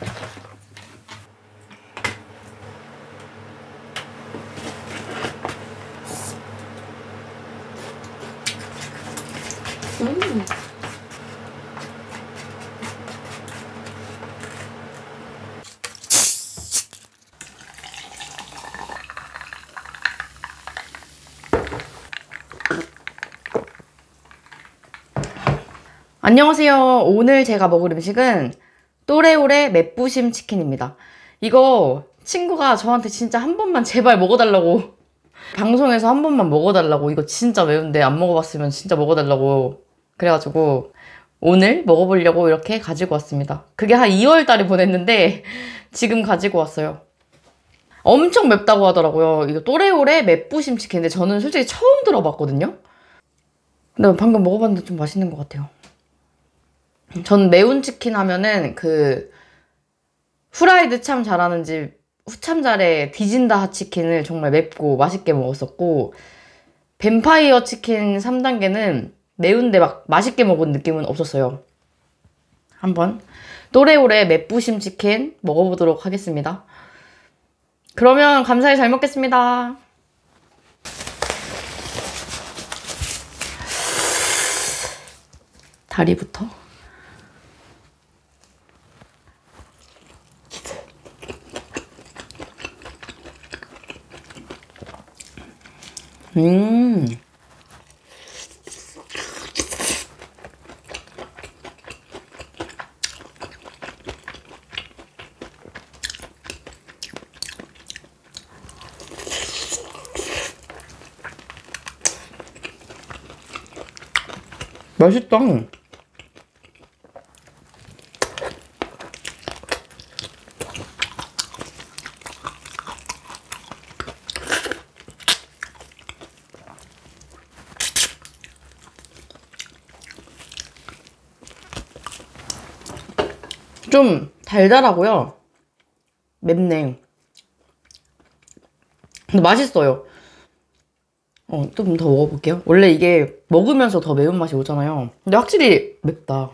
음. 안녕하세요. 오늘 제가 먹을 음식은 또레오레 맵부심 치킨입니다. 이거 친구가 저한테 진짜 한 번만 제발 먹어달라고 방송에서 한 번만 먹어달라고 이거 진짜 매운데 안 먹어봤으면 진짜 먹어달라고 그래가지고 오늘 먹어보려고 이렇게 가지고 왔습니다. 그게 한 2월 달에 보냈는데 지금 가지고 왔어요. 엄청 맵다고 하더라고요. 이거 또레오레 맵부심 치킨인데 저는 솔직히 처음 들어봤거든요. 근데 방금 먹어봤는데 좀 맛있는 것 같아요. 전 매운 치킨 하면은 그 후라이드 참 잘하는 집 후참잘의 디진다 치킨을 정말 맵고 맛있게 먹었었고 뱀파이어 치킨 3단계는 매운데 막 맛있게 먹은 느낌은 없었어요. 한번 또레오레 맵부심 치킨 먹어보도록 하겠습니다. 그러면 감사히 잘 먹겠습니다. 다리부터. 음. 맛있다. 좀 달달하고요. 맵네. 근데 맛있어요. 어, 좀 더 먹어볼게요. 원래 이게 먹으면서 더 매운맛이 오잖아요. 근데 확실히 맵다.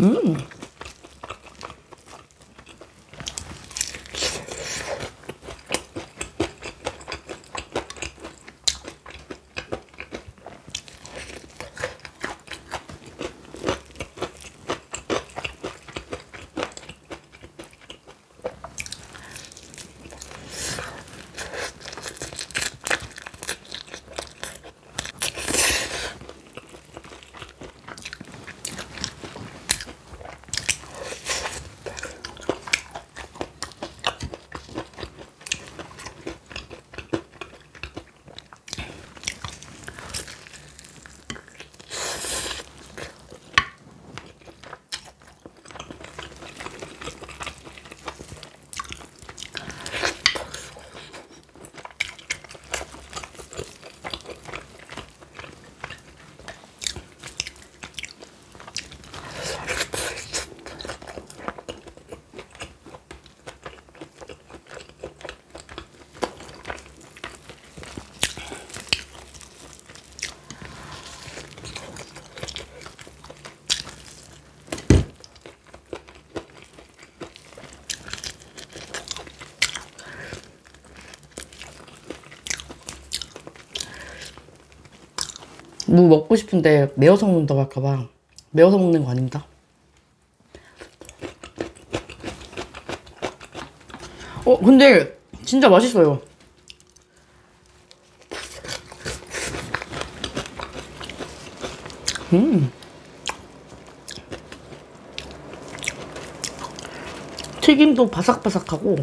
음. 무 먹고 싶은데 매워서 먹는다고 할까봐 매워서 먹는 거 아닙니다. 어 근데 진짜 맛있어요. 음. 튀김도 바삭바삭하고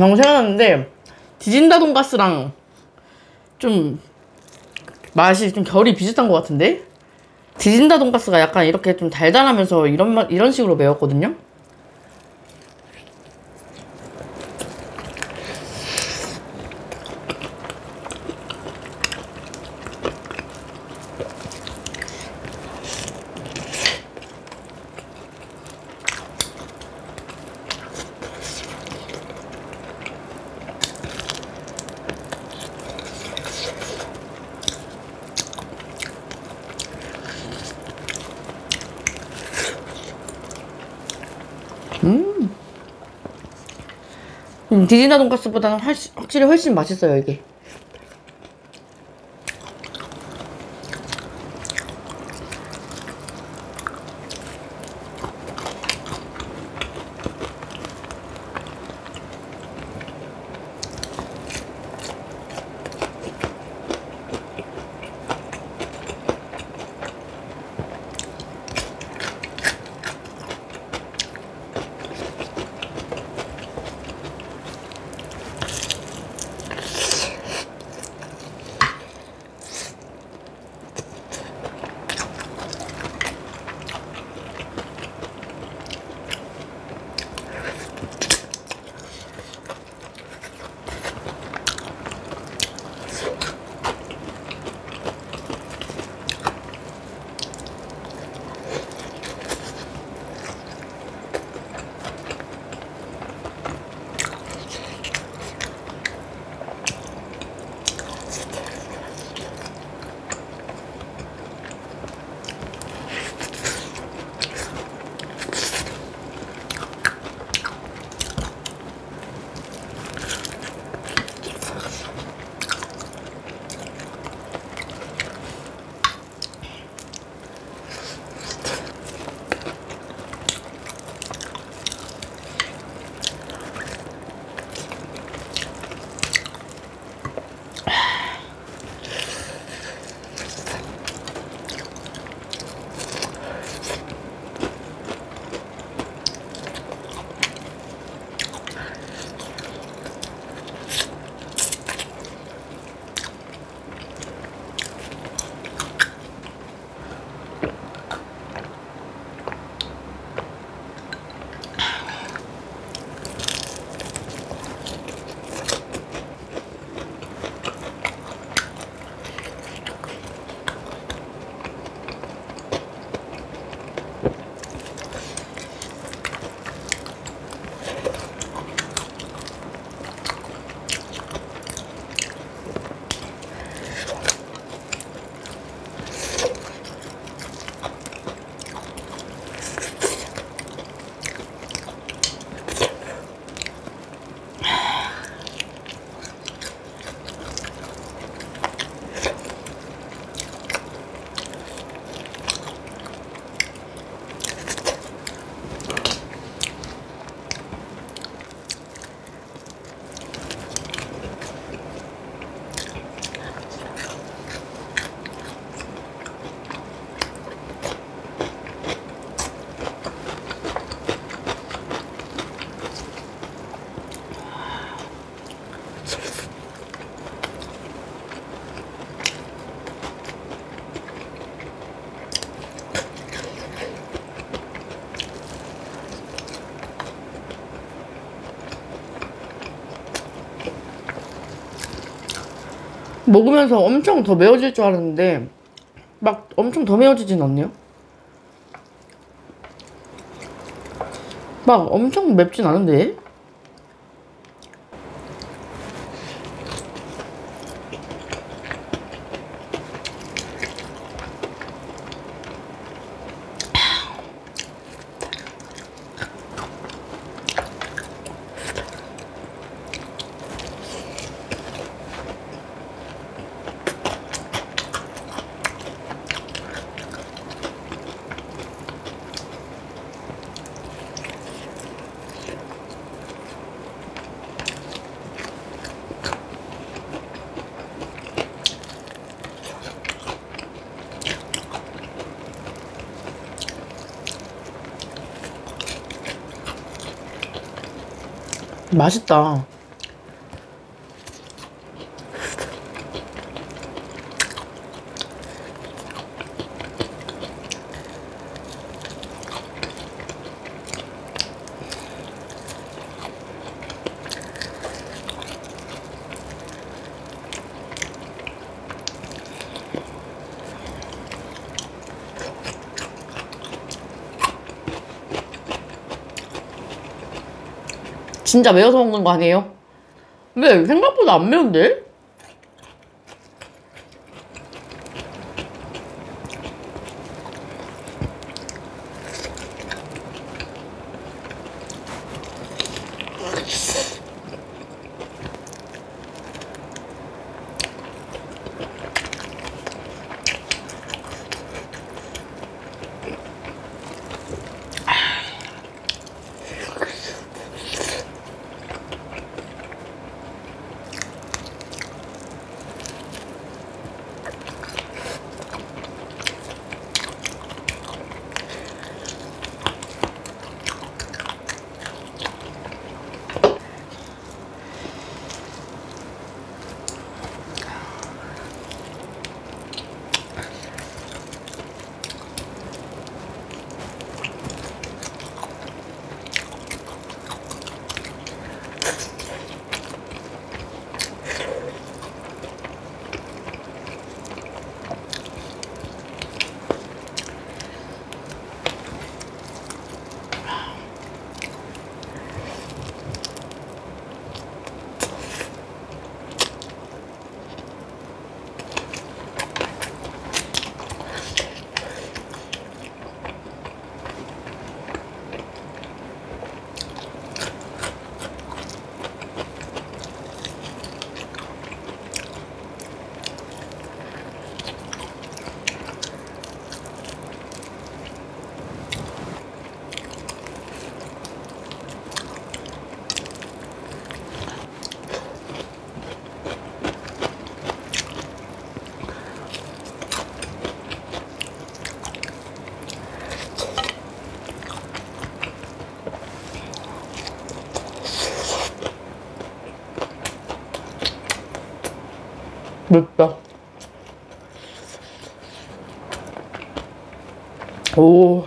방금 생각났는데 디진다 돈가스랑 좀 맛이 좀 결이 비슷한 것 같은데 디진다 돈가스가 약간 이렇게 좀 달달하면서 이런 맛 이런 식으로 매웠거든요. 음, 디지나 돈가스보다는 확실히 훨씬 맛있어요 이게. 먹으면서 엄청 더 매워질 줄 알았는데 막 엄청 더 매워지진 않네요. 막 엄청 맵진 않은데? 맛있다. 진짜 매워서 먹는 거 아니에요? 근데 생각보다 안 매운데? 맵다. 오,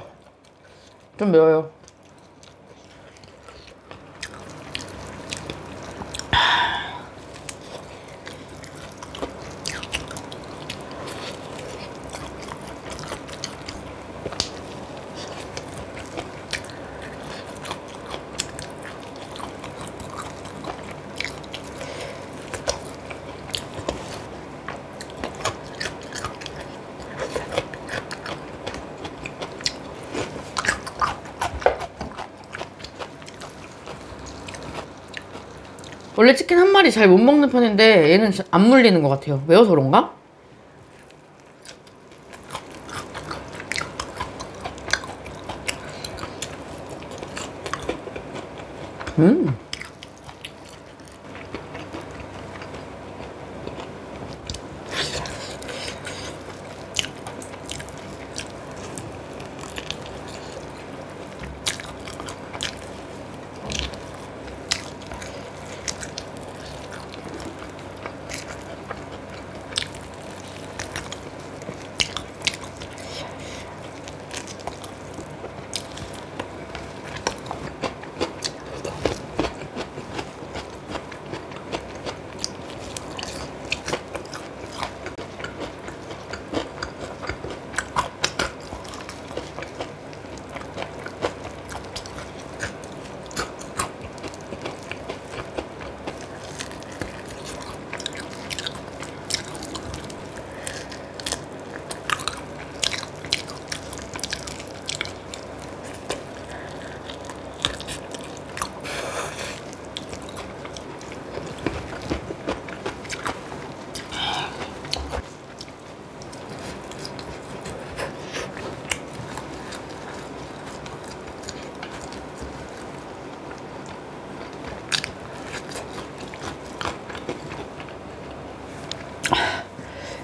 좀 매워요. 원래 치킨 한 마리 잘 못 먹는 편인데 얘는 안 물리는 것 같아요. 매워서 그런가? 음.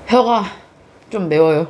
혀가 좀 매워요.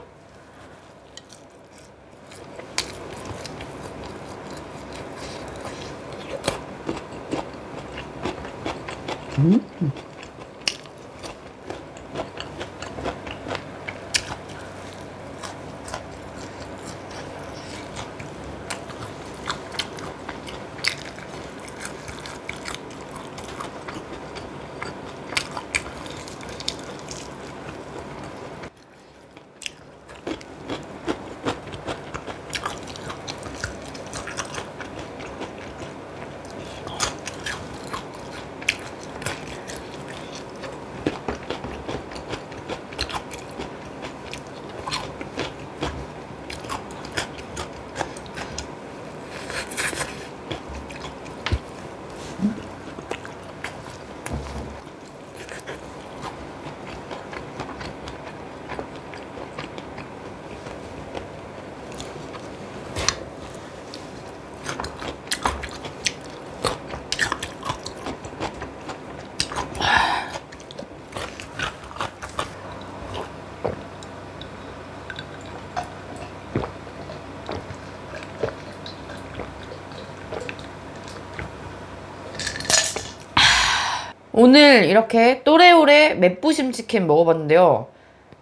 오늘 이렇게 또래오래 맵부심 치킨 먹어봤는데요.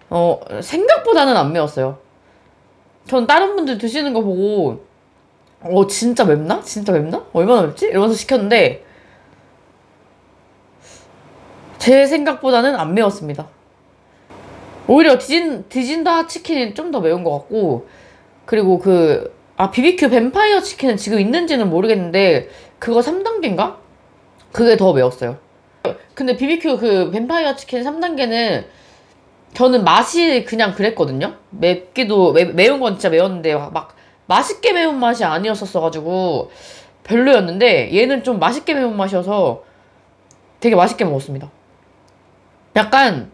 어, 생각보다는 안 매웠어요. 전 다른 분들 드시는 거 보고, 어, 진짜 맵나? 진짜 맵나? 얼마나 맵지? 이러면서 시켰는데, 제 생각보다는 안 매웠습니다. 오히려 디진, 디진다 치킨이 좀 더 매운 것 같고, 그리고 그, 아, BBQ 뱀파이어 치킨은 지금 있는지는 모르겠는데, 그거 3단계인가? 그게 더 매웠어요. 근데 BBQ 그 뱀파이어 치킨 3단계는 저는 맛이 그냥 그랬거든요? 맵기도, 매, 매운 건 진짜 매웠는데, 막 맛있게 매운 맛이 아니었었어가지고, 별로였는데, 얘는 좀 맛있게 매운 맛이어서 되게 맛있게 먹었습니다. 약간,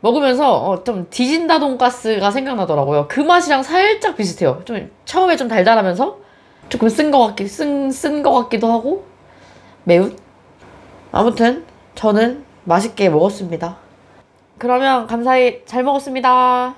먹으면서 어, 좀 디진다 돈가스가 생각나더라고요. 그 맛이랑 살짝 비슷해요. 좀 처음에 좀 달달하면서 조금 쓴 것 같기 쓴쓴 것 같기도 하고 매운. 아무튼 저는 맛있게 먹었습니다. 그러면 감사히 잘 먹었습니다.